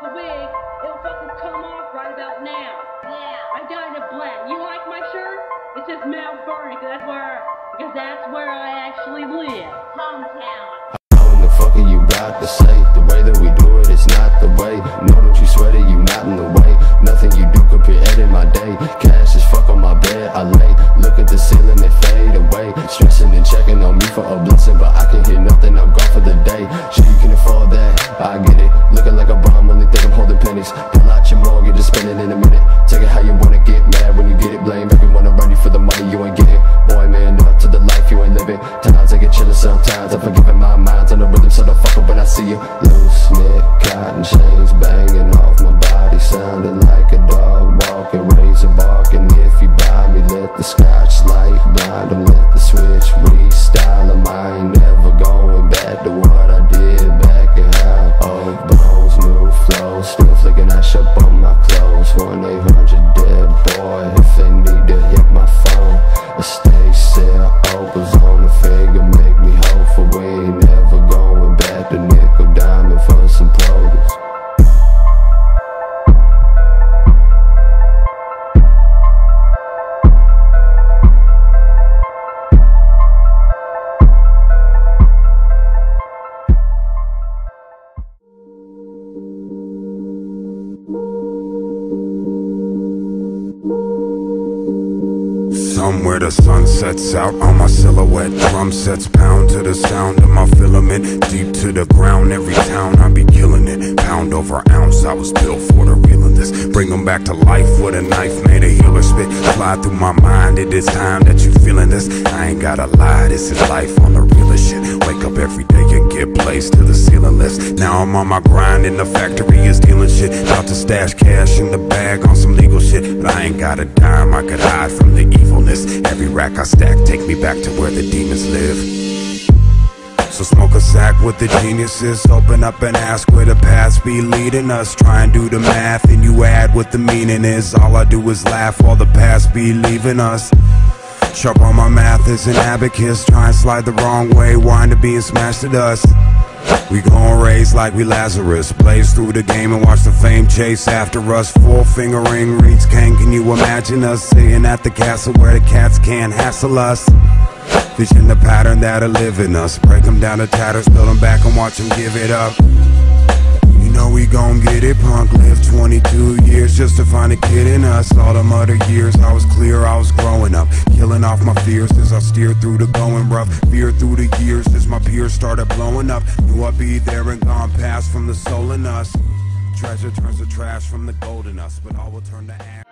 grow the wig, it'll fucking come off right about now. Yeah. I dyed it black. You like my shirt? It says Mount Vernon, 'cause that's where, because that's where I actually live. Hometown. What the fuck are you about to say? The way that we do it is not the way. No, don't you sweat it, you not in the see you. Loose knit, cotton chains banging off my body, sounding like a dog walking, razor barking. If you buy me, let the scotch light blind 'em, let the switch restyle 'em. I ain't never going back to what I did back in high. Old bones, new flow, still flicking ash up on my clothes. 1 800 Somewhere the sun sets out on my silhouette Drum sets pound to the sound of my filament Deep to the ground, every town I be killing it Pound over ounce, I was built for the real of this Bring 'em back to life with a knife made a healer spit Fly through my mind, it is time that you feeling this. I ain't gotta lie, this is life on the realest shit. Wake up every day and get placed to the ceiling list. Now I'm on my grind and the factory is dealing shit About to stash cash in the bag on some legal shit But I ain't got a dime, I could hide from the evilness Every rack I stack take me back to where the demons live. So smoke a sack with the geniuses. Open up and ask where the past be leading us. Try and do the math and you add what the meaning is. All I do is laugh while the past be leaving us Sharp on my math is an abacus. Try and slide the wrong way, wind up being smashed to dust we gon' raise like we Lazarus. Blaze through the game and watch the fame chase after us. Four finger ring reads King, can you imagine us Sitting at the castle where the cats can't hassle us? Vision the pattern that'll live in us. Them down to tatters, build them back and watch them give it up Know we gon' get it, punk Lived 22 years just to find a kid in us. All them other years I was clear, I was growing up. Killing off my fears as I steer through the going rough. Fear through the years as my peers started blowing up. Knew I'd be there and gone past from the soul in us. Treasure turns to trash from the gold in us But all will turn to ash